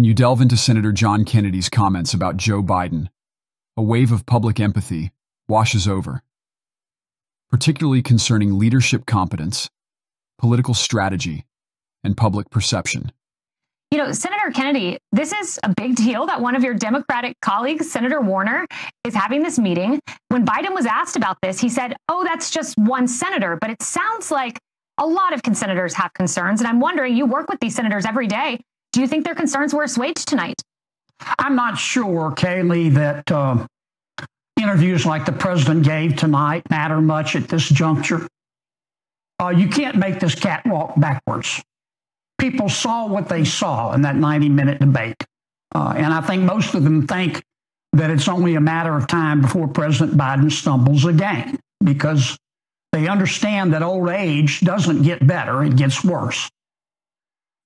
When you delve into Senator John Kennedy's comments about Joe Biden, a wave of public empathy washes over, particularly concerning leadership competence, political strategy, and public perception. You know, Senator Kennedy, this is a big deal that one of your Democratic colleagues, Senator Warner, is having this meeting. When Biden was asked about this, he said, Oh, that's just one senator. But it sounds like a lot of senators have concerns. And I'm wondering, you work with these senators every day. Do you think their concerns were assuaged tonight? I'm not sure, Kayleigh, that uh, interviews like the president gave tonight matter much at this juncture. Uh, you can't make this catwalk backwards. People saw what they saw in that 90 minute debate. Uh, and I think most of them think that it's only a matter of time before President Biden stumbles again because they understand that old age doesn't get better, it gets worse.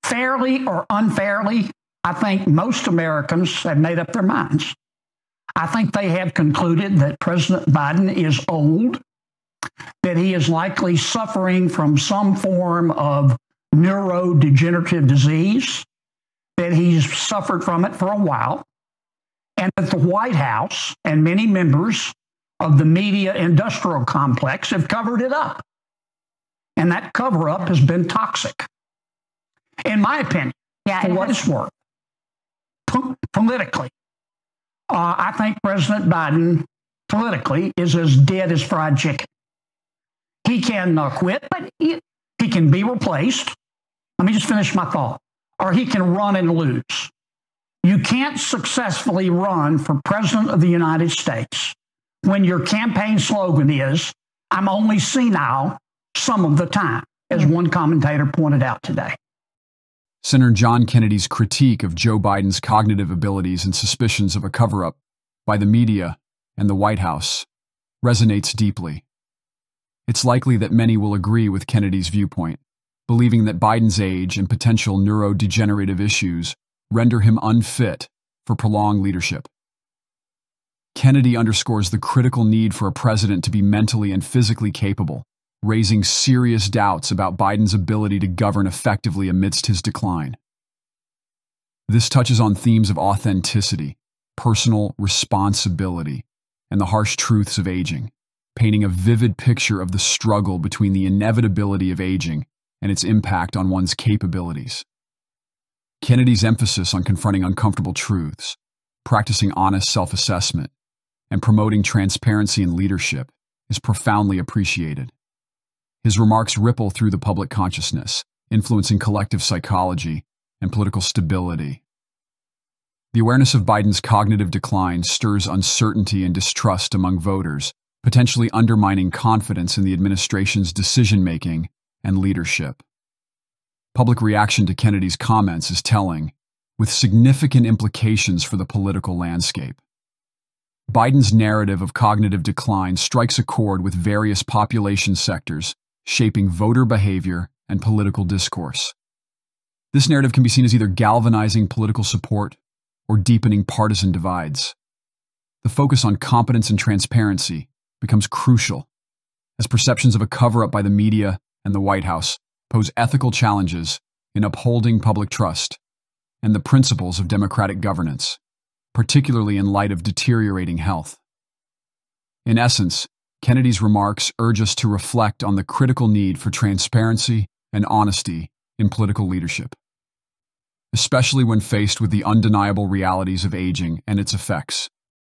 Fairly or unfairly, I think most Americans have made up their minds. I think they have concluded that President Biden is old, that he is likely suffering from some form of neurodegenerative disease, that he's suffered from it for a while, and that the White House and many members of the media industrial complex have covered it up. And that cover up has been toxic, in my opinion, yeah, for what it's worth. P- politically, uh, I think President Biden politically is as dead as fried chicken. He can uh, quit, but he, he can be replaced. Let me just finish my thought. Or he can run and lose. You can't successfully run for president of the United States when your campaign slogan is, I'm only senile some of the time, as one commentator pointed out today. Senator John Kennedy's critique of Joe Biden's cognitive abilities and suspicions of a cover up by the media and the White House resonates deeply. It's likely that many will agree with Kennedy's viewpoint, believing that Biden's age and potential neurodegenerative issues render him unfit for prolonged leadership. Kennedy underscores the critical need for a president to be mentally and physically capable, raising serious doubts about Biden's ability to govern effectively amidst his decline. This touches on themes of authenticity, personal responsibility, and the harsh truths of aging, painting a vivid picture of the struggle between the inevitability of aging and its impact on one's capabilities. Kennedy's emphasis on confronting uncomfortable truths, practicing honest self assessment, and promoting transparency in leadership is profoundly appreciated. His remarks ripple through the public consciousness, influencing collective psychology and political stability. The awareness of Biden's cognitive decline stirs uncertainty and distrust among voters, potentially undermining confidence in the administration's decision making and leadership. Public reaction to Kennedy's comments is telling, with significant implications for the political landscape. Biden's narrative of cognitive decline strikes a chord with various population sectors, shaping voter behavior and political discourse. This narrative can be seen as either galvanizing political support or deepening partisan divides. The focus on competence and transparency becomes crucial as perceptions of a cover up by the media and the White House pose ethical challenges in upholding public trust and the principles of democratic governance particularly in light of deteriorating health. In essence, Kennedy's remarks urge us to reflect on the critical need for transparency and honesty in political leadership, especially when faced with the undeniable realities of aging and its effects.